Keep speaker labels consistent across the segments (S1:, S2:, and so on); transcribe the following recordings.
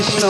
S1: Krishna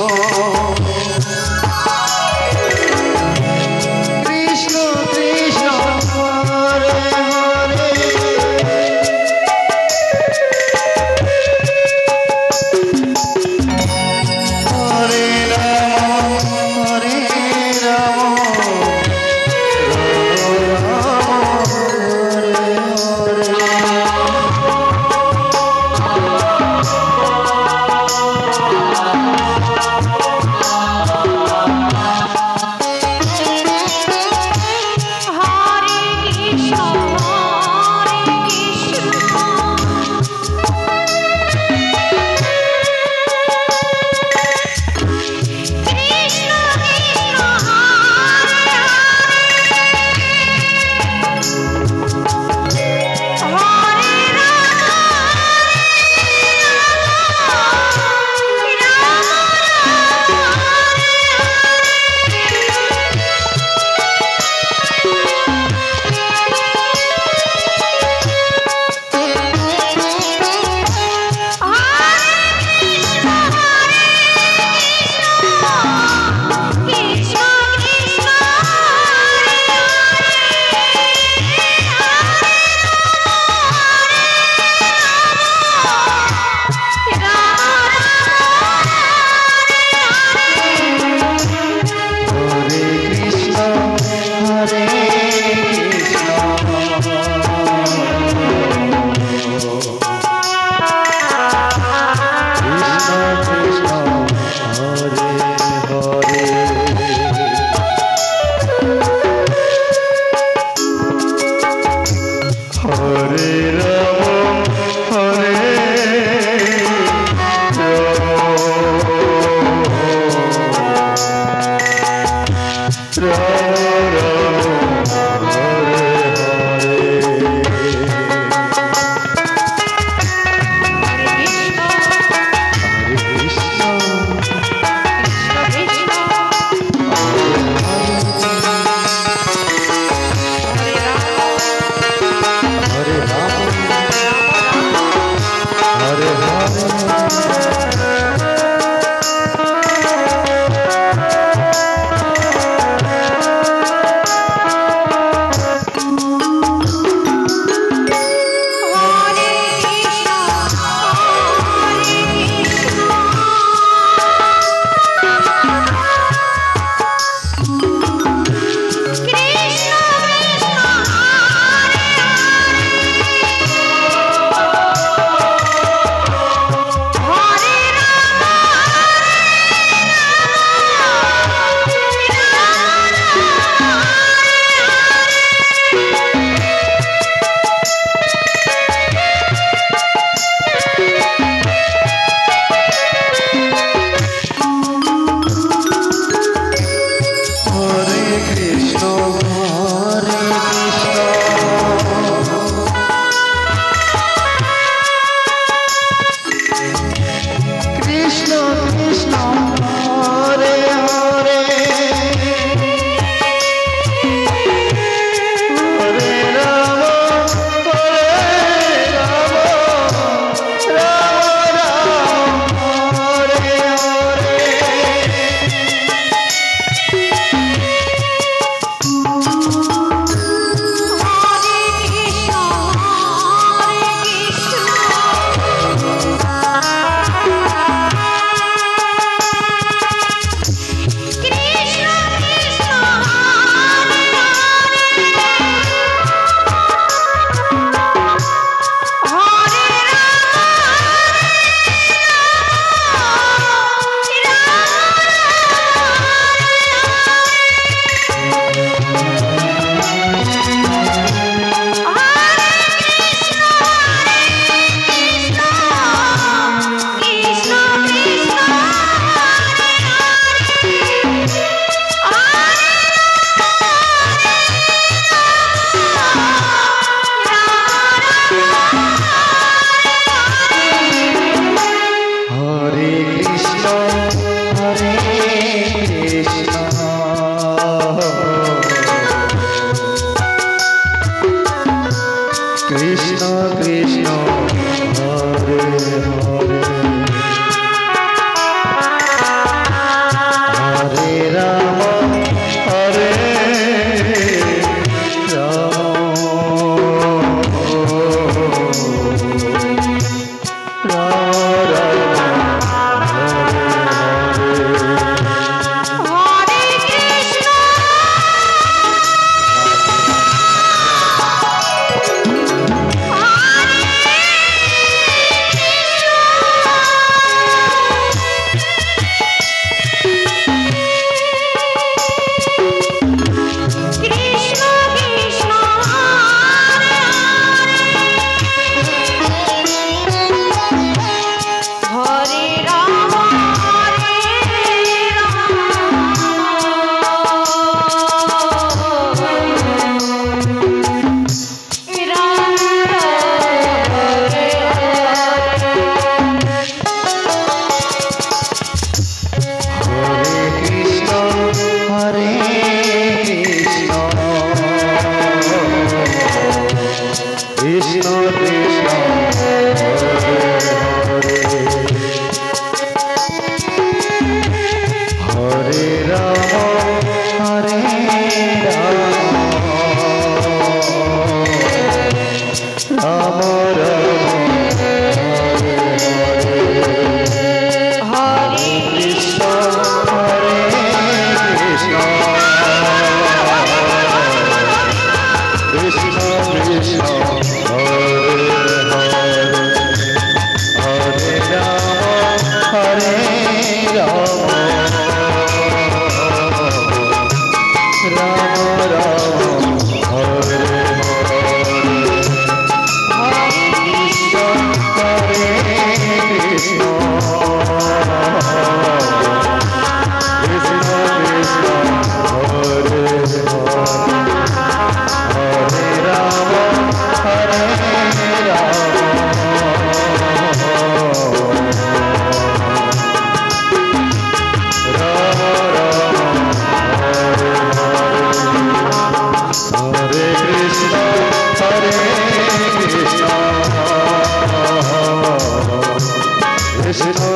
S1: Krishna.